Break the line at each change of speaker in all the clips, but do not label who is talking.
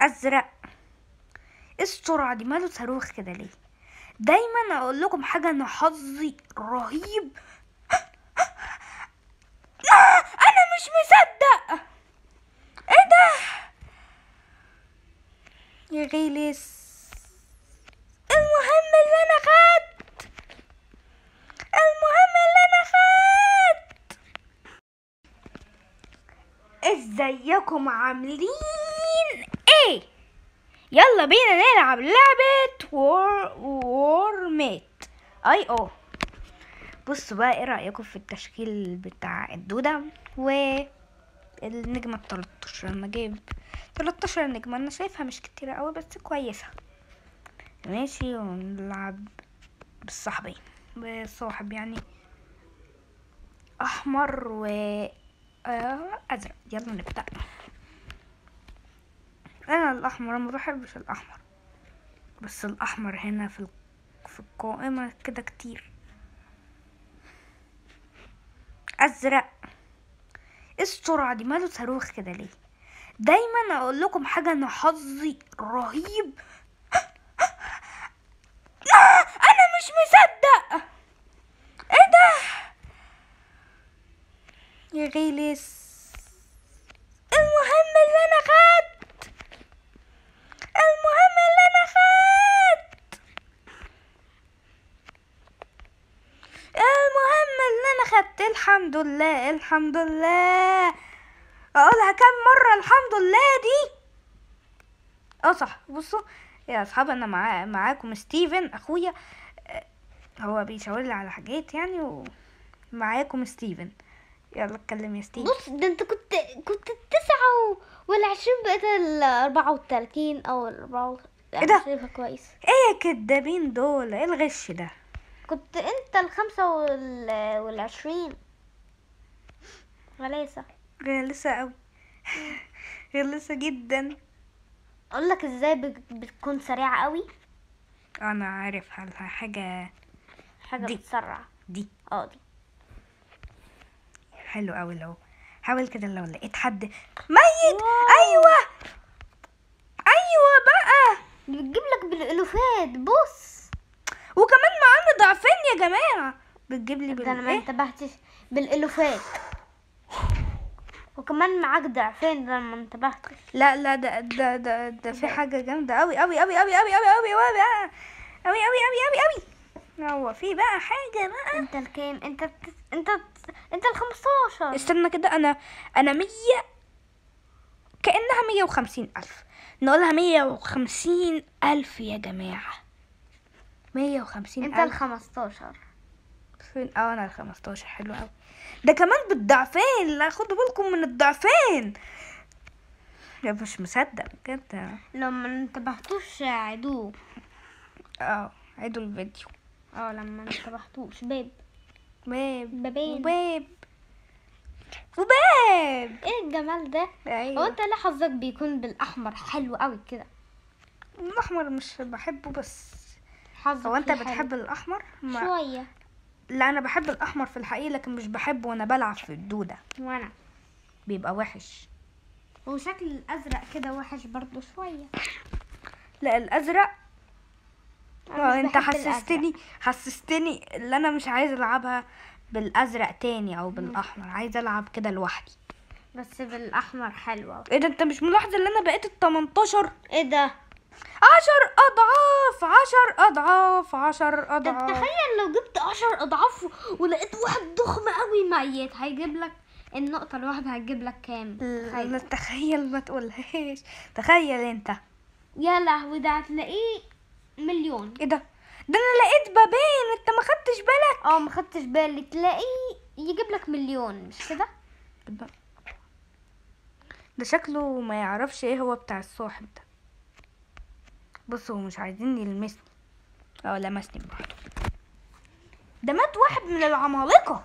أزرق. إيه السرعة دي ماله صاروخ كده ليه؟ دايما أقول لكم حاجة أنا حظي رهيب. أنا مش مصدق. إيه ده؟ يا غيلس المهم اللي أنا خدت. المهم اللي أنا خدت. إزيكم عاملين؟ يلا بينا نلعب لعبة وور وور ميت أي أو. بصوا بقى إيه رأيكم في التشكيل بتاع الدودة و النجمة التلاتاشر أنا جايب تلاتاشر نجمة. أنا شايفها مش كتيرة قوي بس كويسة. ماشي ونلعب بالصاحبين بصاحب يعني أحمر و آه، أزرق. يلا نبدأ. أنا الأحمر. أنا ما بحبش الأحمر. بس الأحمر هنا في في القائمة كده كتير. أزرق. إيه السرعة دي؟ ماله صاروخ كده ليه؟ دايما أقول لكم حاجة أنا حظي رهيب. لا أنا مش مصدق. إيه ده؟ يا غيلس المهم اللي أنا خدت المهم اللي أنا خدت المهم اللي أنا خدت الحمد لله الحمد لله. أقولها كام مرة الحمد لله دي؟ آه صح بصوا يا أصحاب أنا مع... معاكم ستيفن أخويا. آه، هو بيشاور لي على حاجات يعني ومعاكم ستيفن. يلا اتكلم يا ستيفن.
بص ده انت كنت كنت التسعة و- والعشرين بقيت الأربعة والتلاتين أو الأربعة و-
إيه ده؟
كويس
إيه يا كدابين دول؟ إيه الغش ده؟
كنت أنت الخمسة وال... والعشرين. غلاسة.
غلسة قوي غلسة جدا.
أقول لك إزاي بت- بتكون سريعة قوي
أنا عارف حاجة
حاجة
دي.
بتسرع.
دي.
آه دي.
حلو قوي لو حاول كده لو لقيت حد. ميت!
واو.
أيوه! أيوه بقى!
بتجيب لك بالإلوفات بص.
وكمان معانا ضعفين يا جماعة. بتجيب لي
ده أنا ما انتبهتش. بالإلوفات. وكمان معاك ضعفين ده أنا ما انتبهتش
لا لا ده ده ده, ده في حاجة جامدة قوي قوي قوي قوي قوي قوي قوي قوي قوي قوي قوي قوي قوي هو في بقى حاجة بقى
انت الكام انت انت انت الخمستاشر
استنى كده أنا أنا مية كأنها مية وخمسين ألف نقولها مية وخمسين ألف يا مية وخمسين
انت
ألف
الخمستاشر
فين؟ آه أنا الخمستاشر حلو أوي. ده كمان بالضعفين لا خدوا بالكم من الضعفين. يا مش مصدق بجد.
لو ما انتبهتوش عدوه
آه عيدوا الفيديو.
آه لما انتبهتوش. باب.
باب.
بابين.
وباب. وباب.
إيه الجمال ده؟ هو
أيوه
انت ليه حظك بيكون بالأحمر؟ حلو قوي كده.
الأحمر مش بحبه بس.
حظك
هو انت
حلو.
بتحب الأحمر؟ ما...
شوية.
لا أنا بحب الأحمر في الحقيقة لكن مش بحبه وأنا بلعب في الدودة.
وأنا.
بيبقى وحش.
وشكل الأزرق كده وحش برضو شوية.
لا
الأزرق؟
آه
أنت
حسستني حسستني اللي أنا مش عايزه ألعبها بالأزرق تاني أو بالأحمر. عايزه ألعب كده لوحدي.
بس بالأحمر حلوة.
إيه ده أنت مش ملاحظ إن أنا بقيت ال 18
إيه ده؟
عشر أضعاف! عشر أضعاف عشر
طب
أضعاف.
تخيل لو جبت عشر أضعاف ولقيت واحد ضخم قوي ميت هيجيب لك النقطة الواحدة هتجيب لك كام؟ تخيل
تخيل ما تقولهاش. تخيل انت.
يا لهوي ده هتلاقيه مليون.
إيه ده؟ ده أنا لقيت بابين انت ما خدتش بالك؟
آه ما خدتش بالي. تلاقيه يجيب لك مليون مش كده؟
ده ده شكله ما يعرفش إيه هو بتاع الصاحب ده. بصوا مش عايزين يلمسني. آه لمسني برضه. ده مات واحد من العمالقة.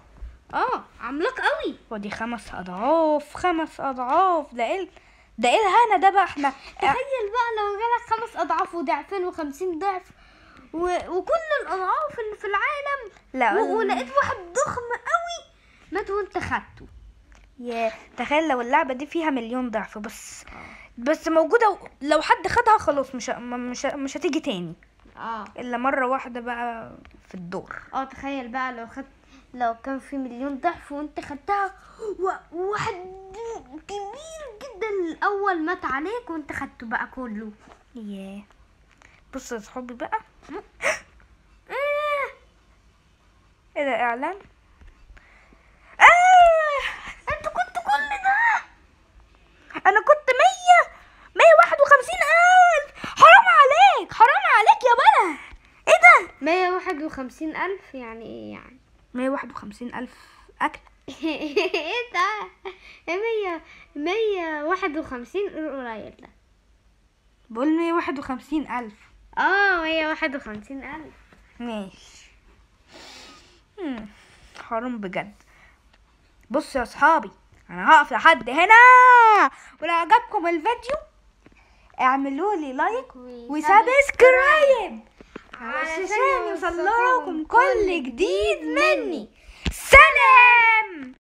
آه عملاق قوي.
ودي خمس أضعاف خمس أضعاف. ده إيه ده إيه الهنا ده بقى؟ إحنا
تخيل بقى لو جالك خمس أضعاف وضعفين وخمسين ضعف و... وكل الأضعاف اللي في العالم
لا.
و... ولقيت واحد ضخم قوي. مات وانت خدته.
يا تخيل لو اللعبة دي فيها مليون ضعف بس بس موجودة و- لو حد خدها خلاص مش مش مش هتيجي تاني.
آه.
إلا مرة واحدة بقى في الدور.
آه تخيل بقى لو خدت لو كان في مليون ضعف وانت خدتها و- وواحد كبير جدا الأول مات عليك وانت خدته بقى كله.
ياه. بص يا صحابي بقى. إيه ده إعلان آه
انت كنت كل ده
أنا كنت مية مية واحد وخمسين الف حرام عليك حرام عليك يا بلا إيه ده
مية واحد وخمسين ألف يعني إيه يعني؟
مية واحد وخمسين ألف أكل.
إيه ده؟ مية مية واحد وخمسين قليل ده.
بقول مية واحد وخمسين ألف.
آه مية واحد وخمسين ألف.
ماشي. حرام بجد. بصوا يا صحابي أنا هقف لحد هنا. ولو عجبكم الفيديو اعملوا لي like و subscribe. علشان يوصل لكم كل جديد مني. سلام!